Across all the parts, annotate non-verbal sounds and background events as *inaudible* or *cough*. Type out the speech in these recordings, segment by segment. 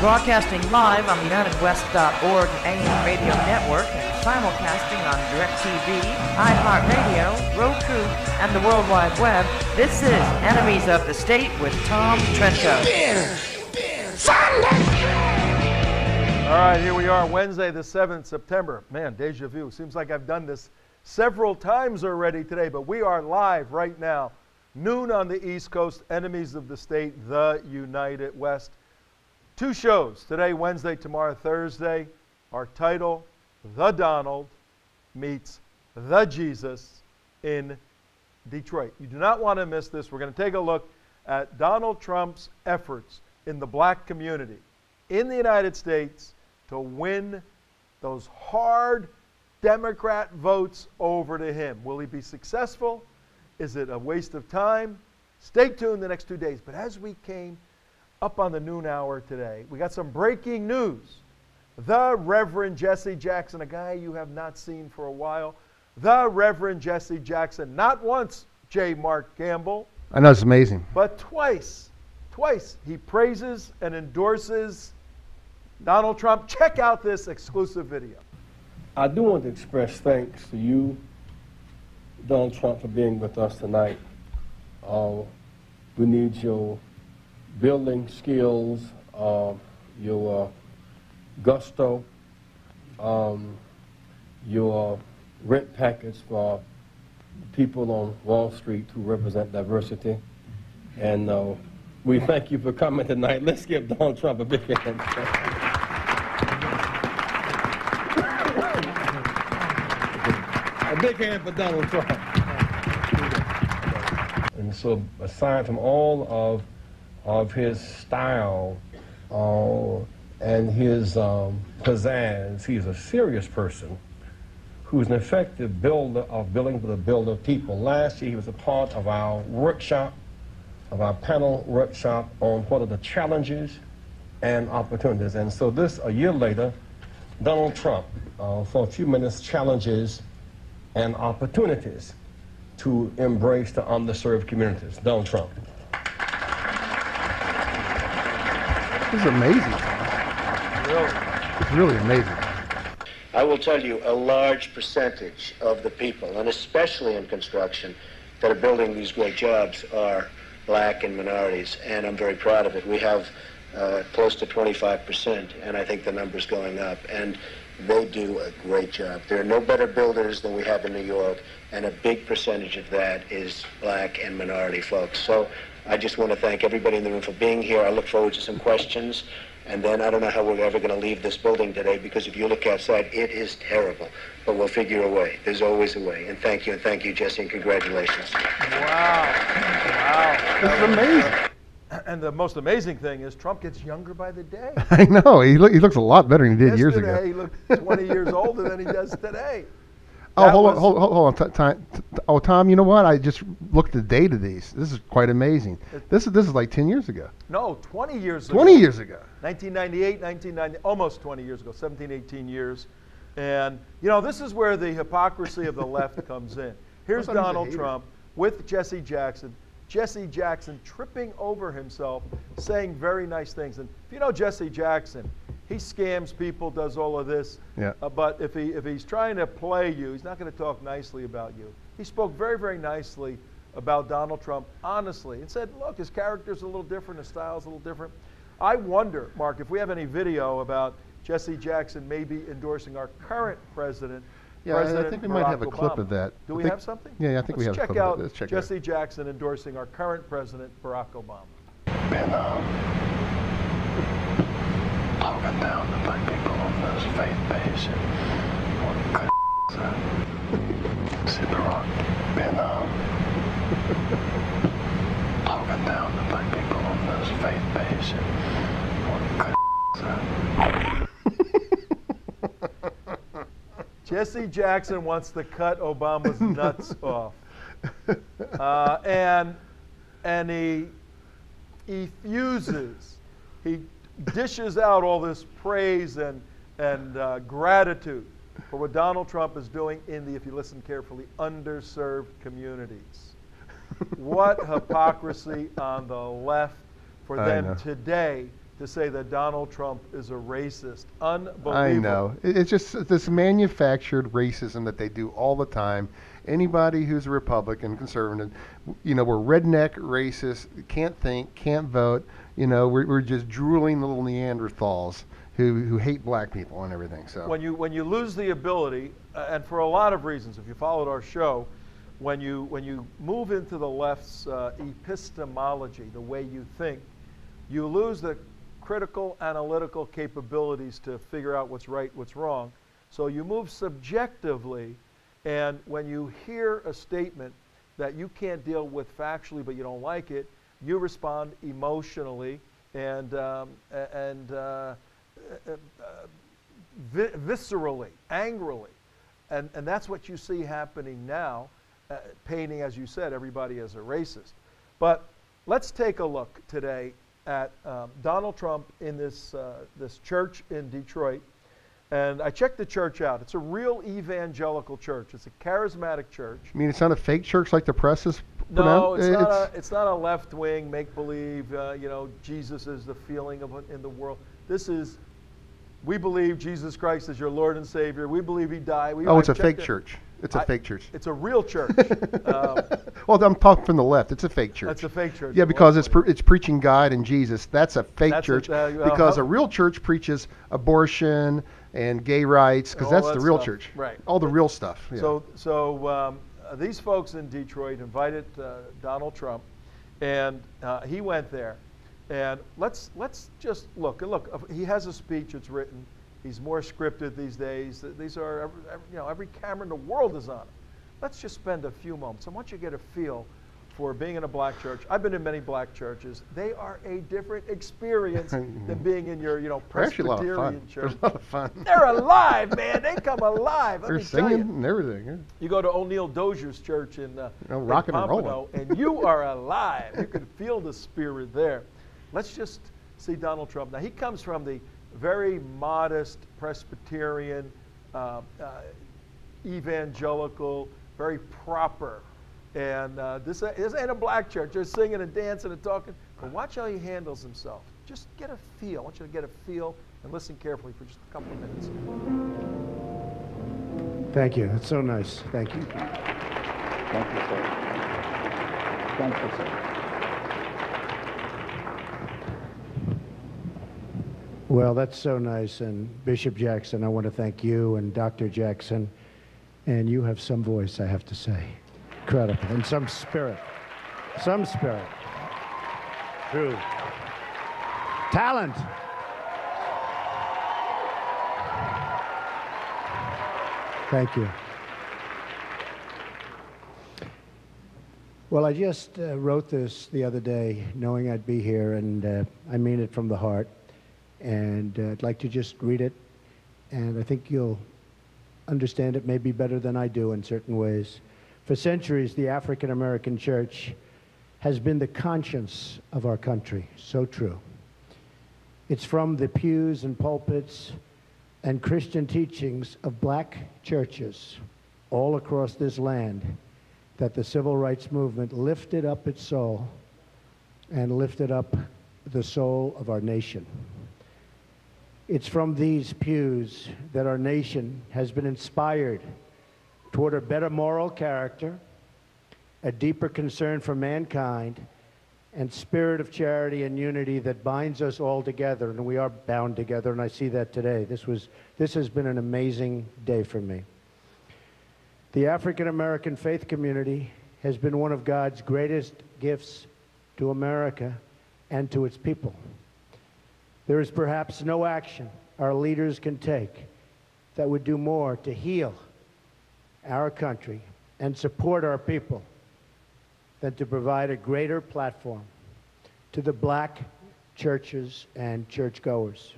Broadcasting live on the UnitedWest.org AM radio network and simulcasting on DirecTV, iHeartRadio, Roku, and the World Wide Web, this is Enemies of the State with Tom Trento. All right, here we are, Wednesday, the 7th September. Man, deja vu. Seems like I've done this several times already today, but we are live right now. Noon on the East Coast, Enemies of the State, the United West. Two shows today, Wednesday, tomorrow, Thursday. Our title The Donald meets The Jesus in Detroit. You do not want to miss this. We're going to take a look at Donald Trump's efforts in the black community in the United States to win those hard Democrat votes over to him. Will he be successful? Is it a waste of time? Stay tuned the next two days. But as we came up on the noon hour today, we got some breaking news. The Reverend Jesse Jackson, a guy you have not seen for a while, the Reverend Jesse Jackson, not once J. Mark Gamble, I know it's amazing. but twice, twice he praises and endorses Donald Trump. Check out this exclusive video. I do want to express thanks to you, Donald Trump, for being with us tonight. Uh, we need your building skills, uh, your uh, gusto, um, your rent packets for people on Wall Street who represent diversity. And uh, we *laughs* thank you for coming tonight. Let's give Donald Trump a big hand. *laughs* A big hand for Donald Trump. And so, aside from all of of his style uh, and his um, pizzazz, he's a serious person who's an effective builder of building for the builder of people. Last year, he was a part of our workshop, of our panel workshop on what are the challenges and opportunities. And so, this a year later, Donald Trump, uh, for a few minutes, challenges and opportunities to embrace the underserved communities. Donald Trump. This is amazing. It's really amazing. I will tell you, a large percentage of the people, and especially in construction, that are building these great jobs are black and minorities, and I'm very proud of it. We have uh, close to 25%, and I think the number's going up. And they do a great job. There are no better builders than we have in New York, and a big percentage of that is black and minority folks. So I just want to thank everybody in the room for being here. I look forward to some questions. And then I don't know how we're ever going to leave this building today because if you look outside, it is terrible. But we'll figure a way. There's always a way. And thank you, and thank you, Jesse, and congratulations. Wow. Wow. This is amazing. And the most amazing thing is Trump gets younger by the day. *laughs* I know. He, look, he looks a lot better than he did years Yesterday, ago. he looked 20 years older than he does today. Oh, hold on, was- hold, hold, hold on. T- t- oh, Tom, you know what? I just looked at the date of these. This is quite amazing. This is this is like 10 years ago. No, 20 years 20 ago. years ago. 1998, 1990, almost 20 years ago, 17, 18 years. And, you know, this is where the hypocrisy of the *laughs* left comes in. Here's I thought he was a Donald. Trump with Jesse Jackson. Jesse Jackson tripping over himself, saying very nice things. And if you know Jesse Jackson, he scams people, does all of this. Yeah. Uh, but if, he, if he's trying to play you, he's not going to talk nicely about you. He spoke very, very nicely about Donald Trump, honestly, and said, look, his character's a little different, his style's a little different. I wonder, Mark, if we have any video about Jesse Jackson maybe endorsing our current president. Yeah, I- I think we might Barack have a clip of that. Do I we think- have something? Yeah, yeah, I think we Let's have a check clip of out it. Let's check it out. Jesse Jackson endorsing our current president, Barack Obama. been uh, talking down to black people on this faith base and what good that. See the rock been uh, talking down to black people on this faith base and what good that. Jesse Jackson wants to cut Obama's *laughs* nuts off. Uh, and and he he fuses. He dishes out all this praise and and uh, gratitude for what Donald Trump is doing in the, if you listen carefully, underserved communities. what *laughs* hypocrisy on the left for I them know. today to say that Donald Trump is a racist. Unbelievable. I know. It's just this manufactured racism that they do all the time. Anybody who's a Republican, conservative, you know, we're redneck, racist, can't think, can't vote. You know, we're, we're just drooling little Neanderthals who, who hate black people and everything. So when you when you lose the ability, uh, and for a lot of reasons, if you followed our show, when you when you move into the left's uh, epistemology, the way you think, you lose the critical analytical capabilities to figure out what's right, what's wrong. So you move subjectively, and when you hear a statement that you can't deal with factually, but you don't like it, you respond emotionally and um, and. Uh, vi- viscerally, angrily. And, and that's what you see happening now, uh, painting, as you said, everybody as a racist. But let's take a look today at um, Donald Trump in this, uh, this church in Detroit. And I checked the church out. It's a real evangelical church. It's a charismatic church. I mean, it's not a fake church like the press is. No, pronoun- it's, not a, it's not a left wing make believe. Uh, you know, Jesus is the feeling of in the world. This is, we believe Jesus Christ is your Lord and Savior. We believe He died. We, oh, it's a fake it. church. It's a I- fake church. It's a real church. *laughs* um, Well, I'm talking from the left. It's a fake church. that's a fake church. Yeah, because it's pre- it's preaching God and Jesus. That's a fake That's a- church. uh, well, because a real church preaches abortion and gay rights. Because that's that the real stuff. church. Right. All the real stuff. Yeah. So, so um, uh, these folks in Detroit invited uh, Donald Trump, and uh, he went there. And let's let's just look look. uh, He has a speech. It's written. He's more scripted these days. These are every, every- you know every camera in the world is on it. Let's just spend a few moments. I want you to get a feel for being in a black church. I've been in many black churches. They are a different experience *laughs* than being in your you know They're a lot of Presbyterian church. They're a lot of fun. *laughs* They're alive, man. They come alive. Let They're singing you. and everything. yeah. You go to O'Neal Dozier's church in, uh, Oh, in rocking and rolling. Pompano, and you *laughs* are alive. You can feel the spirit there. Let's just see Donald Trump. Now, he comes from the very modest Presbyterian, uh, uh, evangelical, very proper. And uh, this, this ain't a black church. They're singing and dancing and talking. But watch how he handles himself. Just get a feel. I want you to get a feel and listen carefully for just a couple of minutes. Thank you. That's so nice. Thank you. Thank you, sir. Thank you, sir. Well, that's so nice. And Bishop Jackson, I want to thank you and Dr. Jackson. And you have some voice, I have to say. Incredible. And some spirit. Some spirit. True. Talent. Thank you. Well, I just uh, wrote this the other day, knowing I'd be here, and uh, I mean it from the heart. And uh, I'd like to just read it, and I think you'll understand it maybe better than I do in certain ways. For centuries, the African American church has been the conscience of our country. So true. It's from the pews and pulpits and Christian teachings of black churches all across this land that the civil rights movement lifted up its soul and lifted up the soul of our nation. It's from these pews that our nation has been inspired toward a better moral character, a deeper concern for mankind, and spirit of charity and unity that binds us all together, and we are bound together, and I see that today. This, was, this has been an amazing day for me. The African American faith community has been one of God's greatest gifts to America and to its people. There is perhaps no action our leaders can take that would do more to heal our country and support our people than to provide a greater platform to the black churches and churchgoers.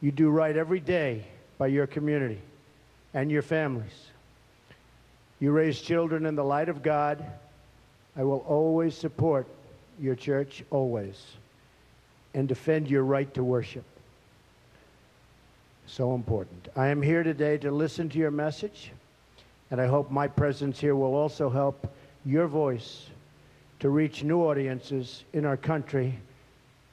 You do right every day by your community and your families. You raise children in the light of God. I will always support your church, always, and defend your right to worship. So important. I am here today to listen to your message, and I hope my presence here will also help your voice to reach new audiences in our country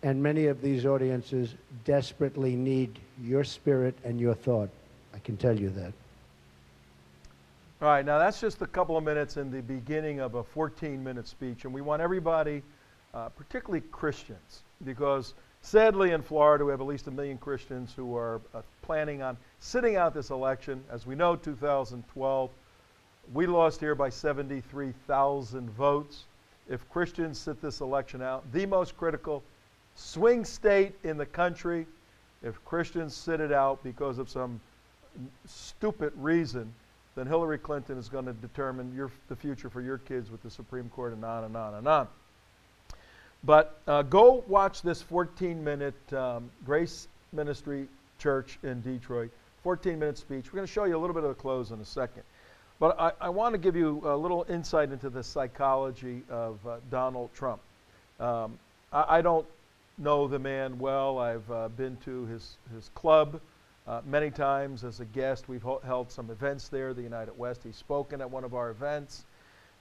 And many of these audiences desperately need your spirit and your thought. I can tell you that. All right, now that's just a couple of minutes in the beginning of a 14 minute speech, and we want everybody, uh, particularly Christians, because sadly in Florida we have at least a million Christians who are uh, planning on sitting out this election. As we know, 2012, we lost here by 73,000 votes. If Christians sit this election out, the most critical swing state in the country, if Christians sit it out because of some stupid reason, then Hillary Clinton is going to determine your, the future for your kids with the Supreme Court and on and on and on. But uh, go watch this 14 minute um, Grace Ministry Church in Detroit, 14 minute speech. We're going to show you a little bit of the close in a second. But I, I want to give you a little insight into the psychology of uh, Donald Trump. Um, I, I, don't know the man well. I've uh, been to his, his club uh, many times as a guest. We've held some events there, the United West. He's spoken at one of our events.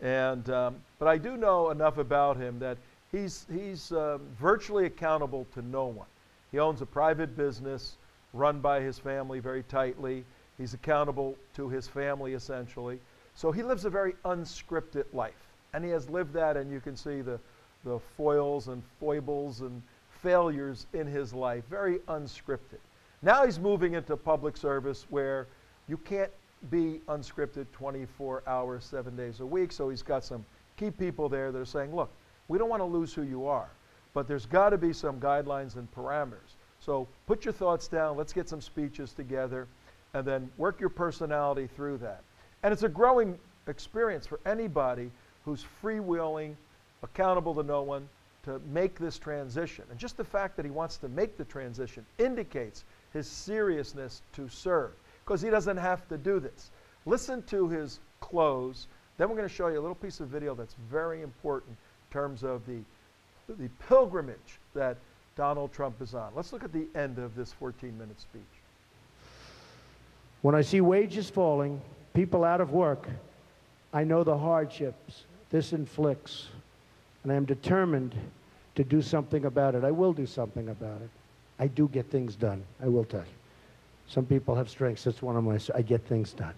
And, um, but I do know enough about him that he's, he's uh, virtually accountable to no one. He owns a private business run by his family very tightly. He's accountable to his family essentially. So he lives a very unscripted life. And he has lived that, and you can see the, the foils and foibles and failures in his life, very unscripted. Now he's moving into public service where you can't be unscripted 24 hours, seven days a week. So he's got some key people there that are saying, look, we don't want to lose who you are, but there's got to be some guidelines and parameters. So put your thoughts down, let's get some speeches together, and then work your personality through that. And it's a growing experience for anybody who's freewheeling, accountable to no one, to make this transition. And just the fact that he wants to make the transition indicates his seriousness to serve because he doesn't have to do this. Listen to his close. Then we're going to show you a little piece of video that's very important terms of the, the pilgrimage that Donald Trump is on. Let's look at the end of this 14 minute speech. When I see wages falling, people out of work, I know the hardships this inflicts, and I am determined to do something about it. I will do something about it. I do get things done. I will tell you. Some people have strengths. That's one of my. I get things done.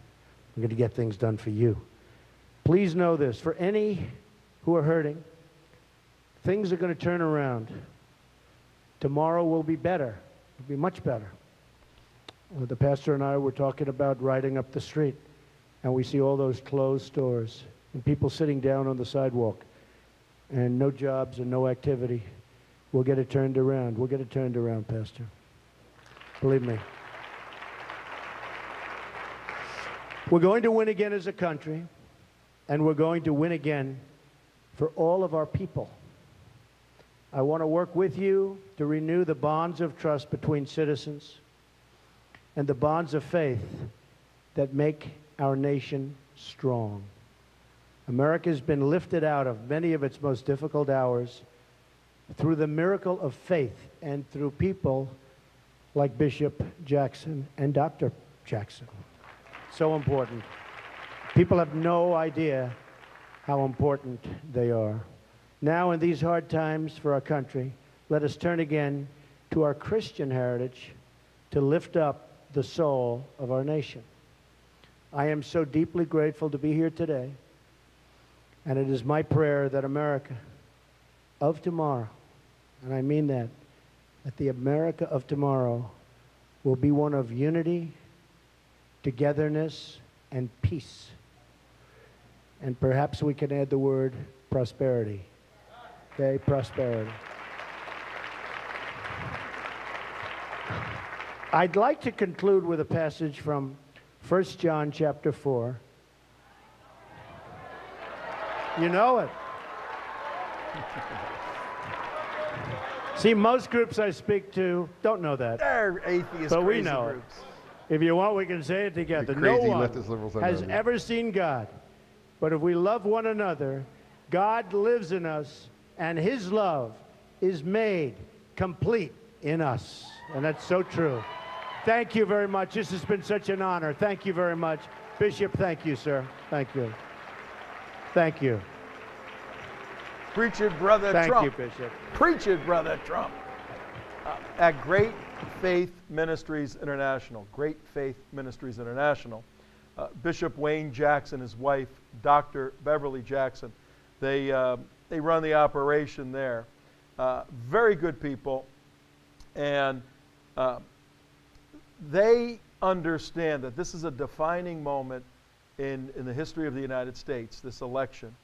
I'm going to get things done for you. Please know this: for any who are hurting, things are going to turn around. Tomorrow will be better. It'll be much better. Uh, the pastor and I were talking about riding up the street, and we see all those closed stores and people sitting down on the sidewalk, and no jobs and no activity. We'll get it turned around. We'll get it turned around, Pastor. Believe me. We're going to win again as a country, and we're going to win again for all of our people. I want to work with you to renew the bonds of trust between citizens and the bonds of faith that make our nation strong. America has been lifted out of many of its most difficult hours through the miracle of faith and through people like Bishop Jackson and Dr. Jackson. So important. People have no idea how important they are. Now, in these hard times for our country, let us turn again to our Christian heritage to lift up the soul of our nation. I am so deeply grateful to be here today, and it is my prayer that America of tomorrow and I mean that, that the America of tomorrow will be one of unity, togetherness, and peace. And perhaps we can add the word prosperity. Okay, prosperity. I'd like to conclude with a passage from 1 John chapter 4. You know it. See, most groups I speak to don't know that. They're atheist but we know groups. It. If you want, we can say it together. The No crazy one leftist liberals I has ever seen God. But if we love one another, God lives in us, and his love is made complete in us. And that's so true. Thank you very much. This has been such an honor. Thank you very much. Bishop, thank you, sir. Thank you. Thank you. Preach it, brother Thank Trump. Thank you, Bishop. Preach it, brother Trump. uh, at Great Faith Ministries International, Great Faith Ministries International, uh, Bishop Wayne Jackson, his wife, Dr. Beverly Jackson, they, uh, they run the operation there. Uh, very good people. And uh, they understand that this is a defining moment in, in the history of the United States, this election.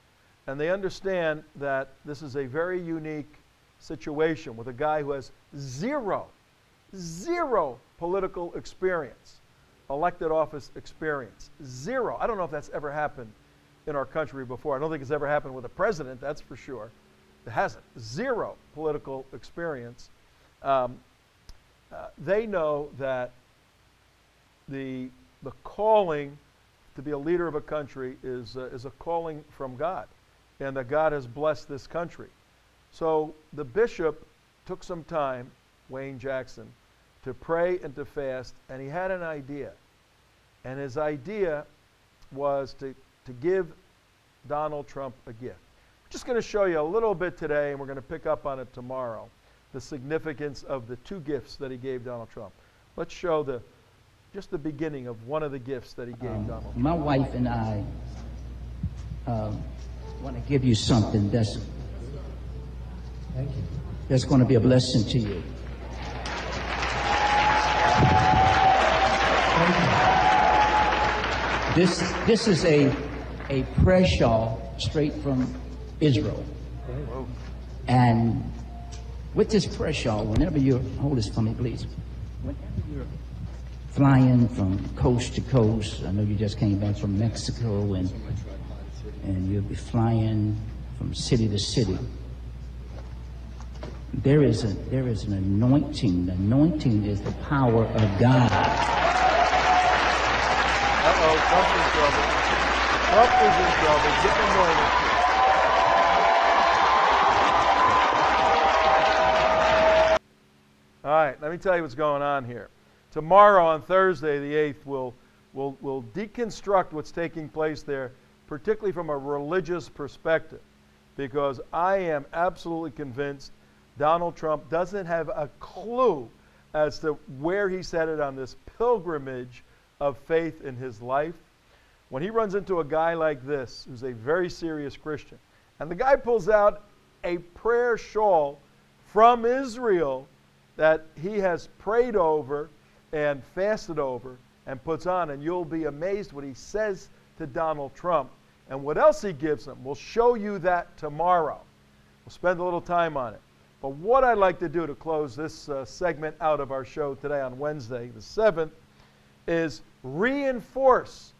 And they understand that this is a very unique situation with a guy who has zero, zero political experience, elected office experience. Zero. I don't know if that's ever happened in our country before. I don't think it's ever happened with a president, that's for sure. It hasn't. Zero political experience. Um, uh, they know that the, the calling to be a leader of a country is, uh, is a calling from God, and that God has blessed this country. So the bishop took some time, Wayne Jackson, to pray and to fast, and he had an idea. And his idea was to, to give Donald Trump a gift. I'm just going to show you a little bit today, and we're going to pick up on it tomorrow the significance of the two gifts that he gave Donald Trump. Let's show the just the beginning of one of the gifts that he gave um, Donald Trump. My wife and I uh, want to give you something that's Thank you. that's going to be a blessing to you. This this is a a prayer shawl straight from Israel. And with this prayer shawl, whenever you're hold this for me, please. Whenever you're flying from coast to coast. I know you just came back from Mexico and and you'll be flying from city to city. There is a there is an anointing. The anointing is the power of God. Uh-oh, Get. All right, let me tell you what's going on here. Tomorrow, on Thursday, the 8th, we'll, we'll, we'll deconstruct what's taking place there, particularly from a religious perspective, because I am absolutely convinced Donald Trump doesn't have a clue as to where he's headed on this pilgrimage of faith in his life. When he runs into a guy like this, who's a very serious Christian, and the guy pulls out a prayer shawl from Israel that he has prayed over and fasted over and puts on, and you'll be amazed what he says to Donald Trump and what else he gives him. We'll show you that tomorrow. We'll spend a little time on it. But what I'd like to do to close this uh, segment out of our show today on Wednesday, the 7th, is reinforce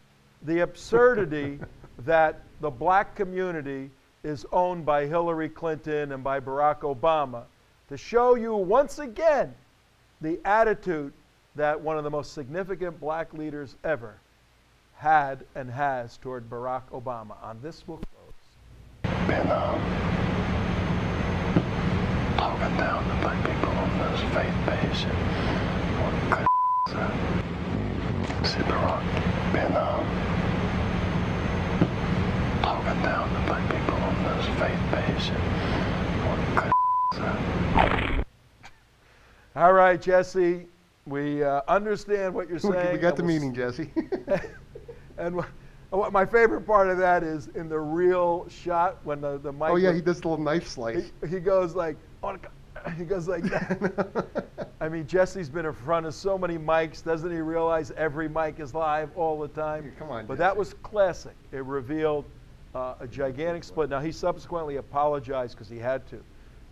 the absurdity that the black community is owned by Hillary Clinton and by Barack Obama to show you once again the attitude that one of the most significant black leaders ever had and has toward Barack Obama. On this, we'll close. Been talking down to black people on this faith base and one cut Sid Rock. Been talking down to black people on this faith base and one cut *laughs* All right, Jesse. We uh, understand what you're *laughs* saying. We got the meaning, Jesse. *laughs* and what my favorite part of that is in the real shot when the, the mic. Oh yeah, he does the little knife slice. He, he goes like, oh, he goes like that. I mean, Jesse's been in front of so many mics. Doesn't he realize every mic is live all the time? Come on, But Jesse. that was classic. It revealed uh, a gigantic split. Now he subsequently apologized because he had to,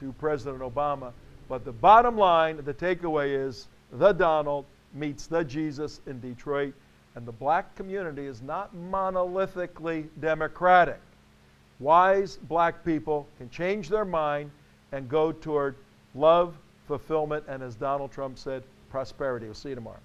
to President Obama. But the bottom line, the takeaway is the Donald meets the Jesus in Detroit. And the black community is not monolithically democratic. Wise black people can change their mind and go toward love, fulfillment, and as Donald Trump said, prosperity. We'll see you tomorrow.